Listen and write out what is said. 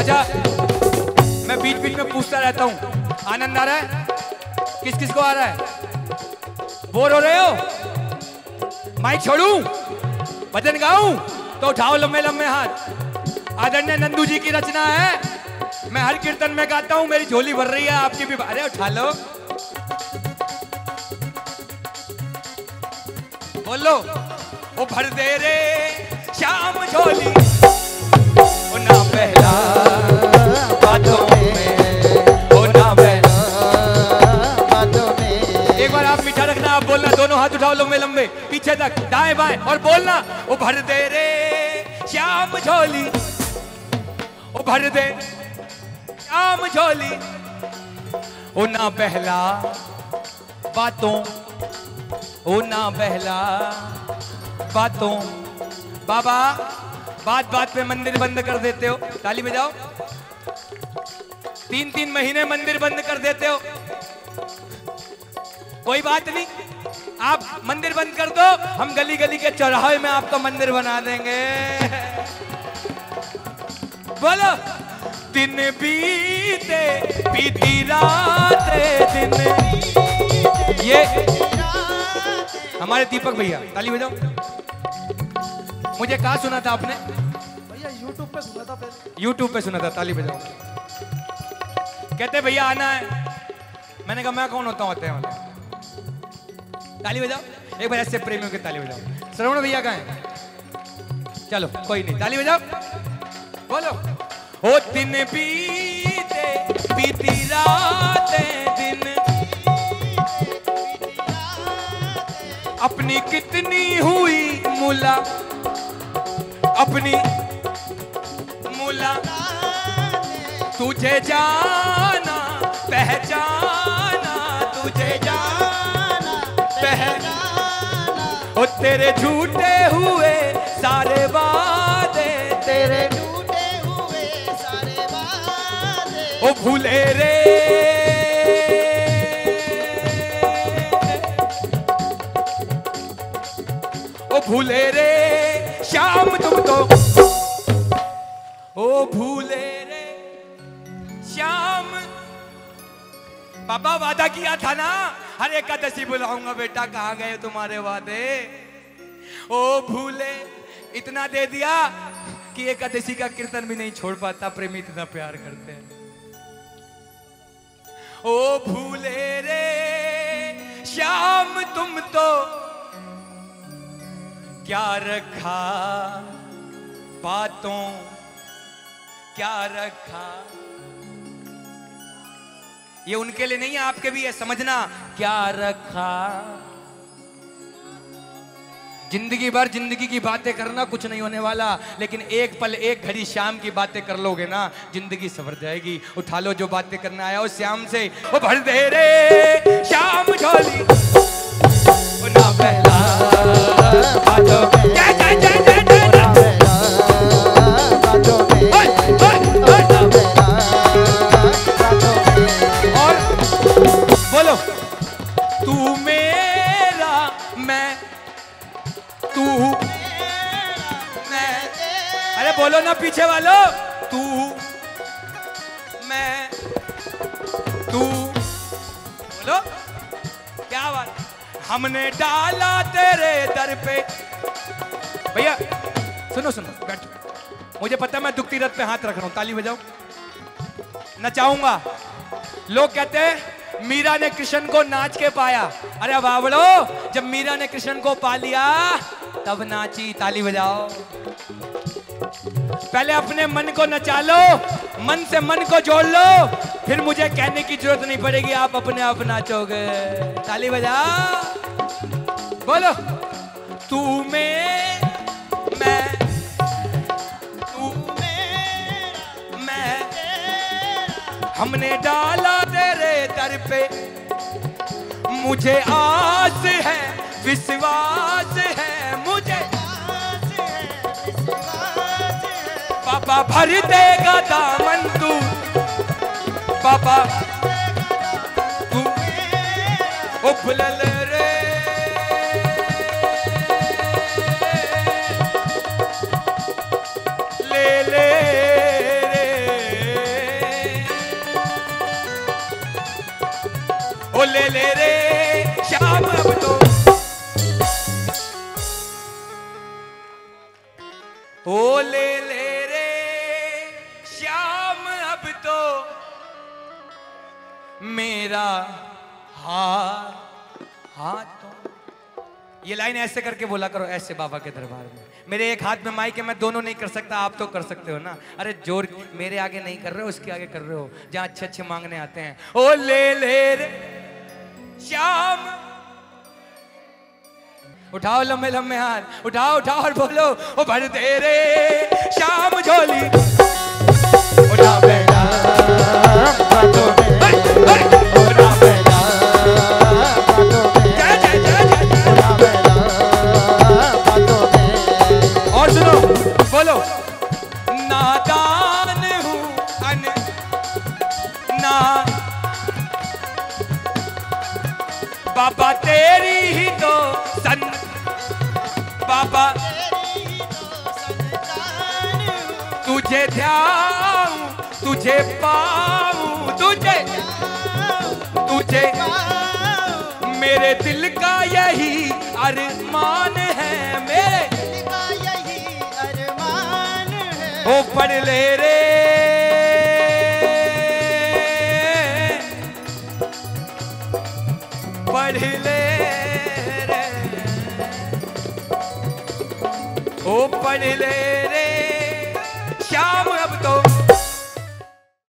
अच्छा मैं बीच बीच में पूछता रहता हूँ। आनंद आ रहा है? किस किस को आ रहा है? बोर हो रहे हो? माइक छोड़ू? भजन गाऊं? तो उठाओ लंबे लंबे हाथ। आदरणीय नंदू जी की रचना है। मैं हर कीर्तन में गाता हूँ, मेरी झोली भर रही है आपकी भी। अरे, उठा लो। बोलो ओ भर दे रे, श्याम झोली। उठाओ लंबे लंबे, पीछे तक, दाएँ बाएँ, और बोलना ओ भर दे रे, श्याम झोली। ओ भर दे, श्याम झोली। ओ ना बहला, बातों ओ ना बहला, बातों। बाबा बात बात पे मंदिर बंद कर देते हो। ताली बजाओ। तीन तीन महीने मंदिर बंद कर देते हो। कोई बात नहीं। आप मंदिर बंद कर दो। हम गली गली के चौराहे में आपका मंदिर बना देंगे। बोलो। दिन बीते, बीती रात दिन ये हमारे दीपक भैया, ताली बजाओ। मुझे कहा सुना था आपने? भैया यूट्यूब पे सुना था फिर। यूट्यूब पे सुना था ताली बजाओ। कहते भैया आना है। मैंने कहा मैं कौन होता हूँ होते हैं वाला? ताली बजाओ। एक बार ऐसे प्रेमियों की ताली बजाओ। श्रवण भैया कहाँ हैं? चलो कोई नहीं। ताली बजाओ। बोलो। ओ दिन बीते बीती रातें दिन। अपनी कितनी हुई मुला अपनी मुला तुझे जाना पहचाना तुझे जाना पहचाना। ओ तेरे झूठे हुए सारे वादे। तेरे टूटे हुए सारे वादे। ओ भूले रे। ओ भूले रे। भूले रे। श्याम। बाबा वादा किया था ना? हर एकादशी बुलाऊँगा, बेटा, कहाँ गए तुम्हारे वादे? ओ भूले, इतना दे दिया कि एकादशी का कीर्तन भी नहीं छोड़ पाता, प्रेमी इतना प्यार करते हैं। ओ भूले रे, श्याम, तुम तो क्या रखा बातों क्या रखा? ये उनके लिए नहीं है आपके भी है, समझना। क्या रखा? ज़िंदगी भर ज़िंदगी की बातें करना कुछ नहीं होने वाला, लेकिन एक पल, एक घड़ी शाम की बातें कर लोगे ना, ज़िंदगी सवर जाएगी। उठा लो जो बातें करना आया उस श्याम से। वो भर दे रे, श्याम झोली। तू मेरा, मैं, तू मैं। अरे बोलो ना पीछे वालो। तू, मैं, तू। बोलो। क्या बात हमने डाला तेरे दर पे। भैया, सुनो सुनो, बैठ मुझे पता मैं दुखती रथ पे हाथ रख रहा हूँ। ताली बजाओ। नचाऊँगा। लोग कहते हैं मीरा ने कृष्ण को नाच के पाया। अरे बावड़ो जब मीरा ने कृष्ण को पा लिया, तब नाची, ताली बजाओ। पहले अपने मन को नचा लो, मन से मन को जोड़ लो, फिर मुझे कहने की ज़रूरत नहीं पड़ेगी, आप अपने आप नाचोगे। ताली बजा बोलो, तू में, मैं, तू मैं, हमने डाला तेरे दर पे। मुझे आस है, विश्वास है, मुझे आस पापा भर देगा दामन तू। पापा तू। ओ ले ले रे शाम अब तो। ओ ले ले रे, श्याम अब तो। मेरा हाथ हाथों ये लाइन ऐसे करके बोला करो, ऐसे बाबा के दरबार में। मेरे एक हाथ में माइक है, मैं दोनों नहीं कर सकता, आप तो कर सकते हो ना। अरे ज़ोर, मेरे आगे नहीं कर रहे हो, उसके आगे कर रहे हो, जहाँ अच्छे अच्छे मांगने आते हैं। ओ ले ले रे। श्याम। उठाओ लंबे लंबे हाथ उठाओ उठाओ और बोलो ओ भर दे रे। श्याम बाबा। तुझे ध्यान, तुझे पाऊँ, तुझे तुझे। मेरे दिल का यही अरमान है, मेरे। ओ, पढ़ ले रे। पढ़ ले। रे ओ पढ़ ले